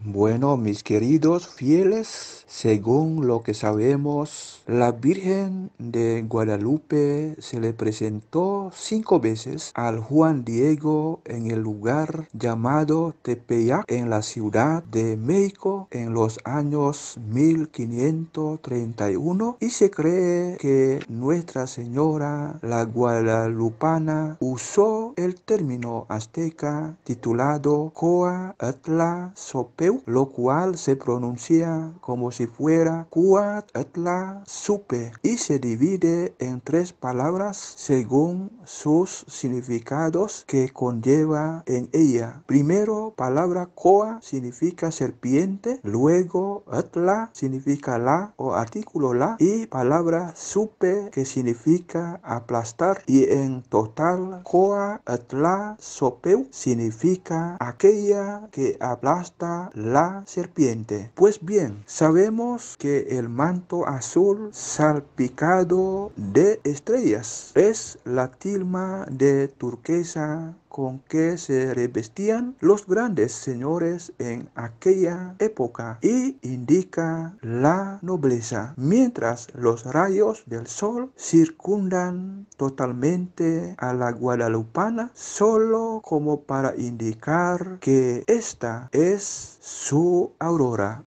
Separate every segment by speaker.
Speaker 1: Bueno, mis queridos fieles, según lo que sabemos, la Virgen de Guadalupe se le presentó cinco veces al Juan Diego en el lugar llamado Tepeyac en la ciudad de México en los años 1531 y se cree que Nuestra Señora la Guadalupana usó el término azteca titulado Coa Atla Sopeu, lo cual se pronuncia como si fuera Cuat Atla supe y se divide en tres palabras según sus significados que conlleva en ella. Primero, palabra coa significa serpiente, luego atla significa la o artículo la y palabra supe que significa aplastar y en total coa atla sopeu significa aquella que aplasta la serpiente. Pues bien, sabemos que el manto azul salpicado de estrellas. Es la tilma de turquesa con que se revestían los grandes señores en aquella época y indica la nobleza, mientras los rayos del sol circundan totalmente a la guadalupana solo como para indicar que esta es su aurora.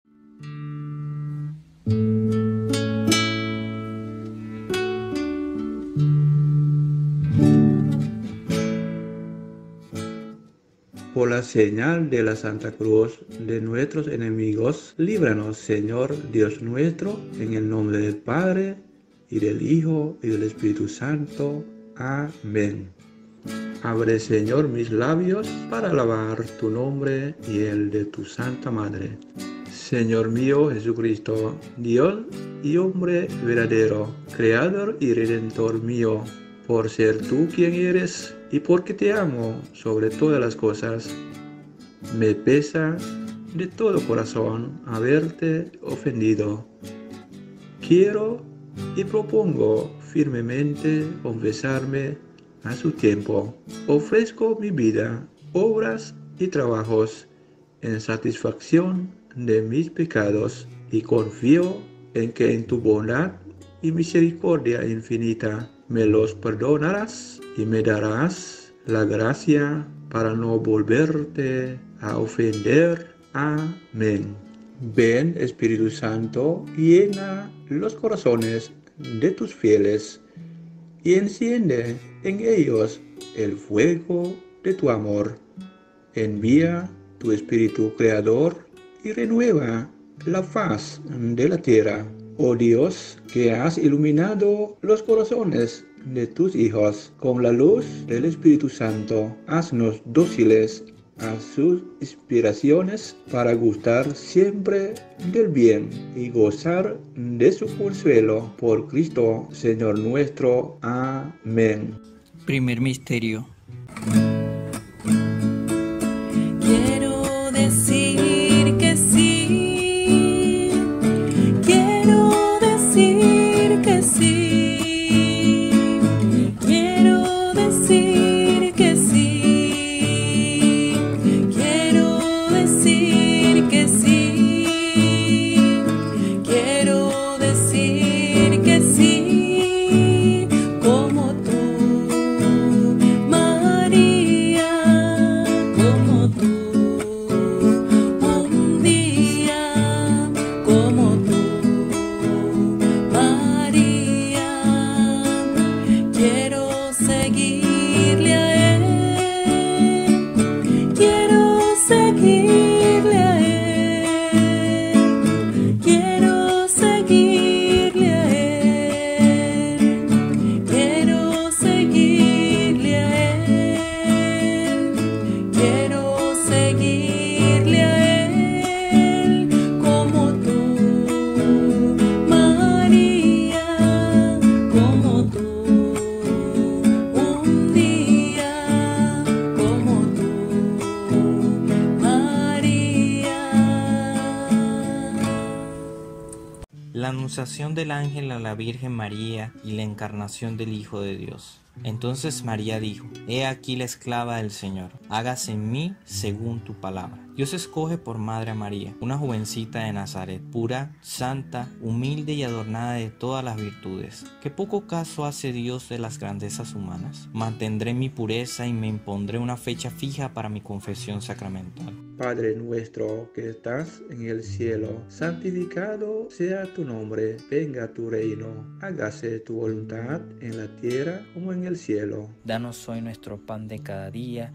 Speaker 1: Por la señal de la Santa Cruz de nuestros enemigos, líbranos, Señor Dios nuestro, en el nombre del Padre, y del Hijo, y del Espíritu Santo. Amén. Abre, Señor, mis labios para alabar tu nombre y el de tu Santa Madre. Señor mío Jesucristo, Dios y hombre verdadero, Creador y Redentor mío, por ser tú quien eres y porque te amo sobre todas las cosas. Me pesa de todo corazón haberte ofendido. Quiero y propongo firmemente confesarme a su tiempo. Ofrezco mi vida, obras y trabajos en satisfacción de mis pecados y confío en que en tu bondad y misericordia infinita me los perdonarás y me darás la gracia para no volverte a ofender. Amén. Ven Espíritu Santo, llena los corazones de tus fieles y enciende en ellos el fuego de tu amor. Envía tu Espíritu Creador y renueva la faz de la tierra. Oh Dios, que has iluminado los corazones de tus hijos con la luz del Espíritu Santo, haznos dóciles a sus inspiraciones para gustar siempre del bien y gozar de su consuelo por Cristo, Señor nuestro. Amén.
Speaker 2: Primer misterio. Del ángel a la Virgen María y la encarnación del Hijo de Dios. Entonces María dijo, He aquí la esclava del Señor, hágase en mí según tu palabra. Dios escoge por madre a María, una jovencita de Nazaret, pura, santa, humilde y adornada de todas las virtudes. ¿Qué poco caso hace Dios de las grandezas humanas? Mantendré mi pureza y me impondré una fecha fija para mi confesión sacramental.
Speaker 1: Padre nuestro que estás en el cielo, santificado sea tu nombre, venga tu reino, hágase tu voluntad en la tierra como en el cielo.
Speaker 3: Danos hoy nuestro pan de cada día,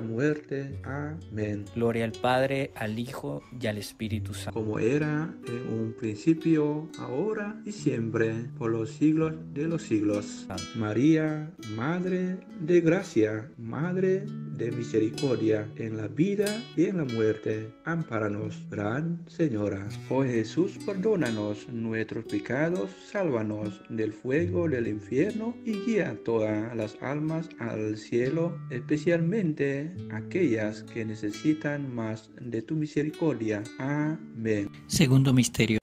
Speaker 1: muerte. Amén.
Speaker 3: Gloria al Padre, al Hijo y al Espíritu Santo.
Speaker 1: Como era en un principio, ahora y siempre, por los siglos de los siglos. María, Madre de Gracia, Madre de Misericordia, en la vida y en la muerte, ampáranos, Gran Señora. Oh Jesús, perdónanos nuestros pecados, sálvanos del fuego del infierno y guía todas las almas al cielo, especialmente aquellas que necesitan más de tu misericordia. Amén.
Speaker 2: Segundo misterio.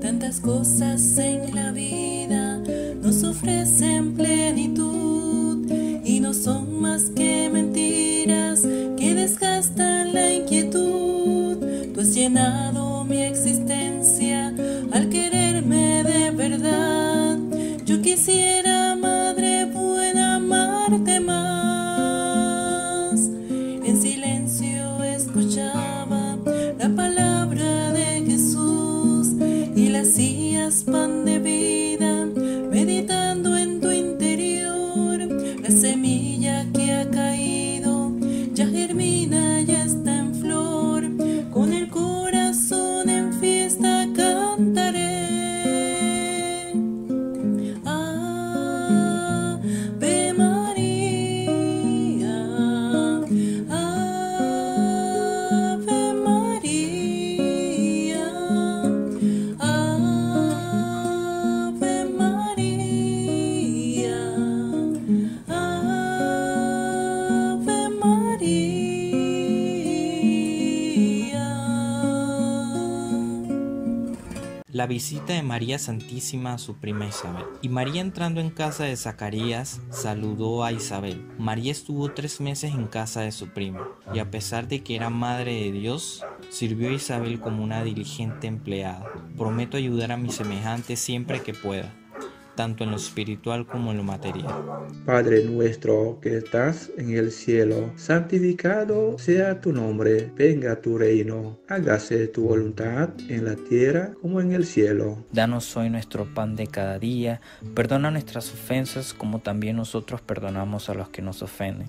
Speaker 4: Tantas cosas en la vida nos ofrecen plenitud y no son más que mentiras que desgastan la inquietud. Tú has llenado mi existencia al quererme de verdad. Yo quisiera, la
Speaker 2: visita de María Santísima a su prima Isabel. Y María entrando en casa de Zacarías, saludó a Isabel. María estuvo tres meses en casa de su prima, y a pesar de que era madre de Dios, sirvió a Isabel como una diligente empleada. Prometo ayudar a mis semejantes siempre que pueda tanto en lo espiritual como en lo material.
Speaker 1: Padre nuestro que estás en el cielo, santificado sea tu nombre, venga tu reino, hágase tu voluntad en la tierra como en el cielo.
Speaker 3: Danos hoy nuestro pan de cada día, perdona nuestras ofensas como también nosotros perdonamos a los que nos ofenden.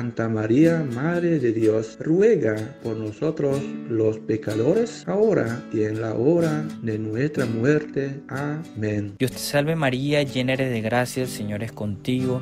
Speaker 1: María, Madre de Dios, ruega por nosotros los pecadores, ahora y en la hora de nuestra muerte. Amén.
Speaker 3: Dios te salve María, llena eres de gracia, el Señor es contigo,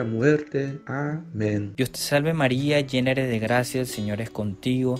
Speaker 1: muerte. Amén.
Speaker 3: Dios te salve María, llena eres de gracia, el Señor es contigo.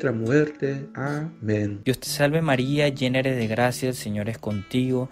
Speaker 1: muerte. Amén.
Speaker 3: Dios te salve María, llena eres de gracia, el Señor es contigo,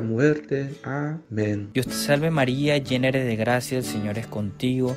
Speaker 1: muerte. Amén.
Speaker 3: Dios te salve María, llena eres de gracia, el Señor es contigo,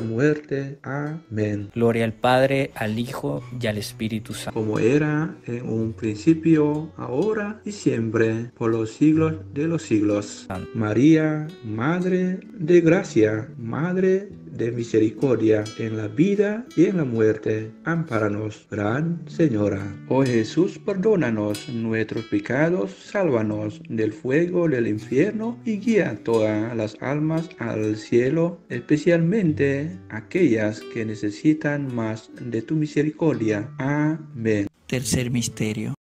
Speaker 1: muerte. Amén.
Speaker 3: Gloria al Padre, al Hijo y al Espíritu Santo.
Speaker 1: Como era en un principio, ahora y siempre, por los siglos de los siglos. María, Madre de Gracia, Madre de misericordia en la vida y en la muerte. Ampáranos, Gran Señora. Oh Jesús, perdónanos nuestros pecados, sálvanos del fuego del infierno y guía todas las almas al cielo, especialmente aquellas que necesitan más de tu misericordia. Amén.
Speaker 2: Tercer misterio.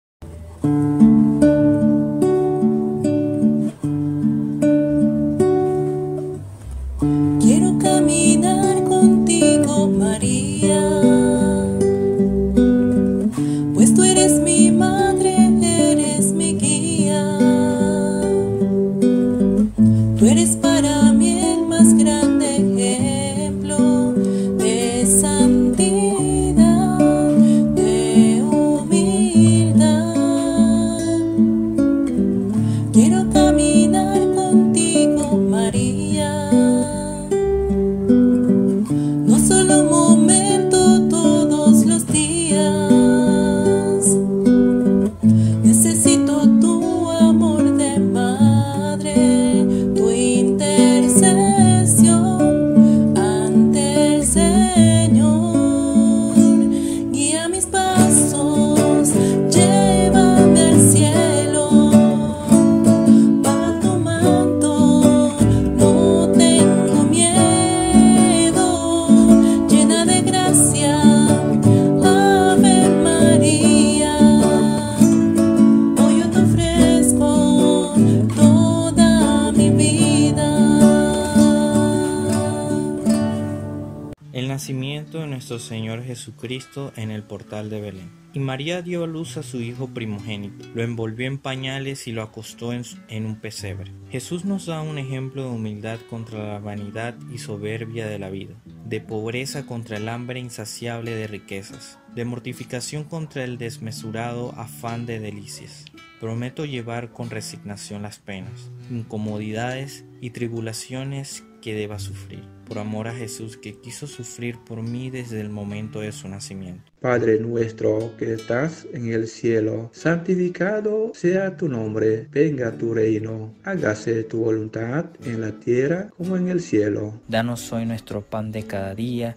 Speaker 2: En el portal de Belén. Y María dio a luz a su hijo primogénito, lo envolvió en pañales y lo acostó en, un pesebre. Jesús nos da un ejemplo de humildad contra la vanidad y soberbia de la vida, de pobreza contra el hambre insaciable de riquezas, de mortificación contra el desmesurado afán de delicias. Prometo llevar con resignación las penas, incomodidades y tribulaciones que deba sufrir, por amor a Jesús que quiso sufrir por mí desde el momento de su nacimiento.
Speaker 1: Padre nuestro que estás en el cielo, santificado sea tu nombre, venga tu reino, hágase tu voluntad en la tierra como en el cielo.
Speaker 3: Danos hoy nuestro pan de cada día,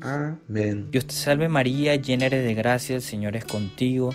Speaker 1: Amén.
Speaker 3: Dios te salve María, llena eres de gracia, el Señor es contigo,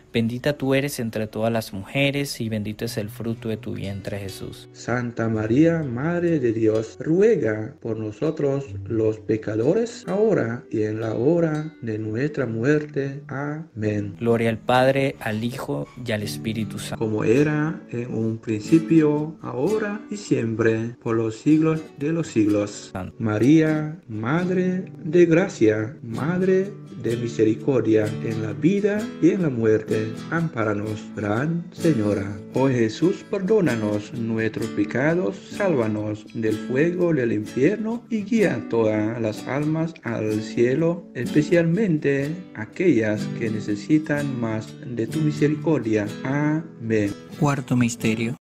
Speaker 3: bendita tú eres entre todas las mujeres y bendito es el fruto de tu vientre Jesús.
Speaker 1: Santa María, Madre de Dios, ruega por nosotros los pecadores, ahora y en la hora de nuestra muerte. Amén.
Speaker 3: Gloria al Padre, al Hijo y al Espíritu Santo.
Speaker 1: Como era en un principio, ahora y siempre, por los siglos de los siglos. María, Madre de Gracia, Madre de Misericordia en la vida y en la muerte, amparanos, Gran Señora. Oh Jesús, perdónanos nuestros pecados, sálvanos del fuego del infierno y guía todas las almas al cielo, especialmente aquellas que necesitan más de tu misericordia. Amén.
Speaker 3: Cuarto misterio.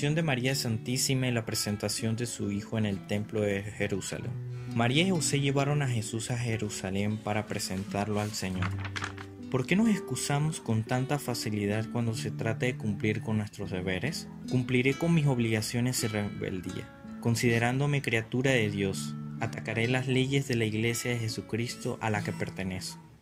Speaker 4: De
Speaker 2: María Santísima y la presentación de su Hijo en el Templo de Jerusalén. María y José llevaron a Jesús a Jerusalén para presentarlo al Señor. ¿Por qué nos excusamos con tanta facilidad cuando se trata de cumplir con nuestros deberes? Cumpliré con mis obligaciones y rebeldía. Considerándome criatura de Dios, atacaré las leyes de la Iglesia de Jesucristo a la que pertenezco.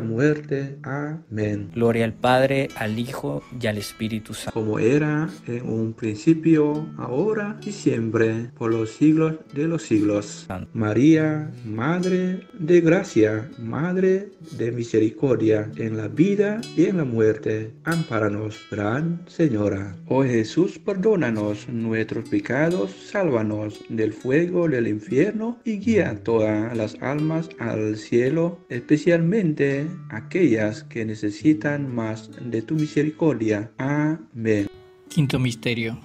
Speaker 1: muerte. Amén.
Speaker 3: Gloria al Padre, al Hijo y al Espíritu Santo.
Speaker 1: Como era en un principio, ahora y siempre, por los siglos de los siglos.
Speaker 3: Amén.
Speaker 1: María, Madre de gracia, Madre de misericordia, en la vida y en la muerte, ampáranos, Gran Señora. Oh Jesús, perdónanos nuestros pecados, sálvanos del fuego del infierno y guía a todas las almas al cielo, especialmente aquellas que necesitan más de tu misericordia. Amén.
Speaker 2: Quinto misterio.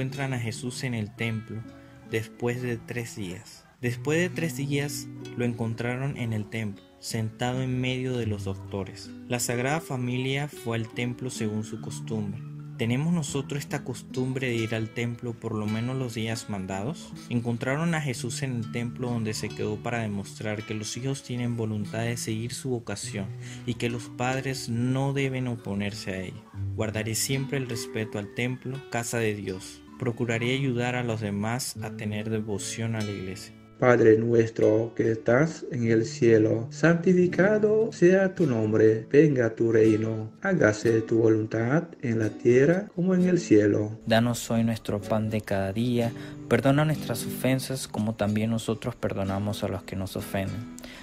Speaker 2: Encuentran a Jesús en el templo después de tres días. Después de tres días lo encontraron en el templo, sentado en medio de los doctores. La Sagrada Familia fue al templo según su costumbre. ¿Tenemos nosotros esta costumbre de ir al templo por lo menos los días mandados? Encontraron a Jesús en el templo donde se quedó para demostrar que los hijos tienen voluntad de seguir su vocación y que los padres no deben oponerse a ella. Guardaré siempre el respeto al templo, casa de Dios. Procuraré ayudar a los demás a tener devoción a la iglesia.
Speaker 1: Padre nuestro que estás en el cielo, santificado sea tu nombre, venga tu reino, hágase tu voluntad en la tierra como en el cielo.
Speaker 3: Danos hoy nuestro pan de cada día, perdona nuestras ofensas como también nosotros perdonamos a los que nos ofenden.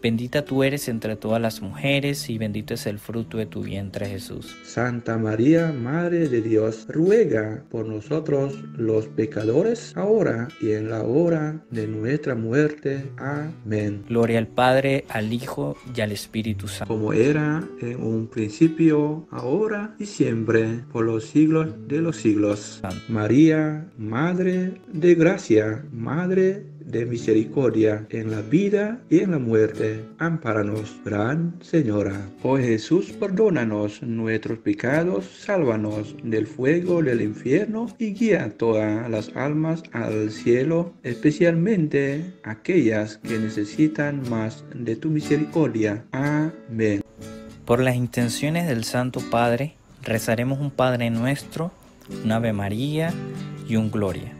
Speaker 3: bendita tú eres entre todas las mujeres y bendito es el fruto de tu vientre Jesús.
Speaker 1: Santa María, Madre de Dios, ruega por nosotros los pecadores, ahora y en la hora de nuestra muerte. Amén.
Speaker 3: Gloria al Padre, al Hijo y al Espíritu Santo.
Speaker 1: Como era en un principio, ahora y siempre, por los siglos de los siglos. María, Madre de Gracia, Madre de misericordia en la vida y en la muerte. Ampáranos, Gran Señora. Oh Jesús, perdónanos nuestros pecados, sálvanos del fuego del infierno y guía todas las almas al cielo, especialmente aquellas que necesitan más de tu misericordia. Amén.
Speaker 3: Por las intenciones del Santo Padre, rezaremos un Padre nuestro, un Ave María y un Gloria.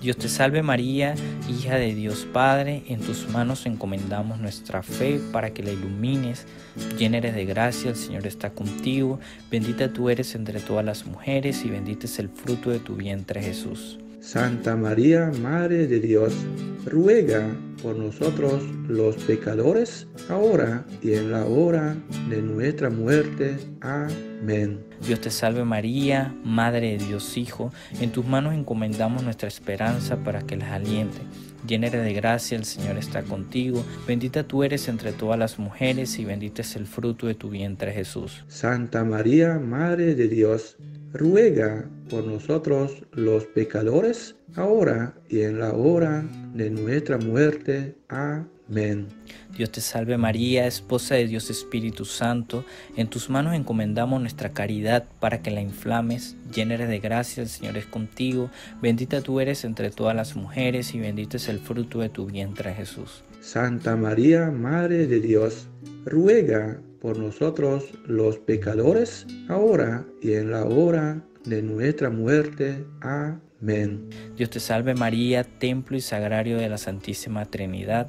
Speaker 3: Dios te salve María, hija de Dios Padre, en tus manos encomendamos nuestra fe para que la ilumines. Llena eres de gracia, el Señor está contigo, bendita tú eres entre todas las mujeres y bendito es el fruto de tu vientre Jesús.
Speaker 1: Santa María, Madre de Dios, ruega por nosotros los pecadores, ahora y en la hora de nuestra muerte. Amén.
Speaker 3: Dios te salve María, Madre de Dios Hijo, en tus manos encomendamos nuestra esperanza para que las aliente. Llena de gracia, el Señor está contigo, bendita tú eres entre todas las mujeres y bendito es el fruto de tu vientre Jesús.
Speaker 1: Santa María, Madre de Dios, ruega por nosotros los pecadores, ahora y en la hora de nuestra muerte. Amén.
Speaker 3: Dios te salve María, esposa de Dios Espíritu Santo, en tus manos encomendamos nuestra caridad para que la inflames, llena eres de gracia, el Señor es contigo, bendita tú eres entre todas las mujeres y bendito es el fruto de tu vientre Jesús.
Speaker 1: Santa María, Madre de Dios, ruega por nosotros los pecadores, ahora y en la hora de nuestra muerte. Amén.
Speaker 3: Dios te salve María, templo y sagrario de la Santísima Trinidad,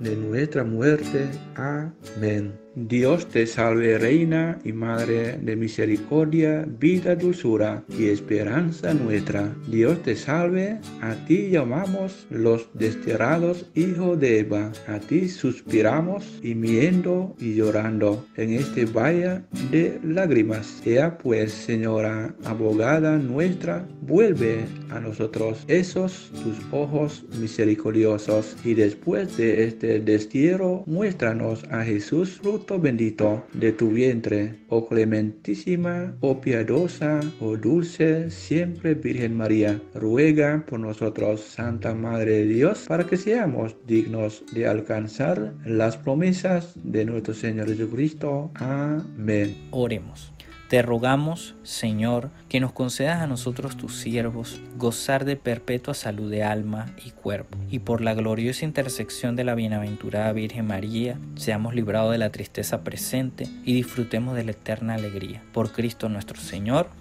Speaker 1: de nuestra muerte. Amén. Dios te salve, Reina y Madre de misericordia, vida, dulzura y esperanza nuestra. Dios te salve, a ti llamamos los desterrados hijos de Eva, a ti suspiramos, gimiendo y llorando en este valle de lágrimas. Sea pues, Señora, abogada nuestra, vuelve a nosotros esos tus ojos misericordiosos y después de este destierro, muéstranos a Jesús, fruto bendito de tu vientre, oh clementísima, oh piadosa, oh dulce, siempre Virgen María, ruega por nosotros, Santa Madre de Dios, para que seamos dignos de alcanzar las promesas de nuestro Señor Jesucristo. Amén.
Speaker 3: Oremos. Te rogamos, Señor, que nos concedas a nosotros tus siervos gozar de perpetua salud de alma y cuerpo, y por la gloriosa intersección de la bienaventurada Virgen María, seamos librados de la tristeza presente y disfrutemos de la eterna alegría. Por Cristo nuestro Señor.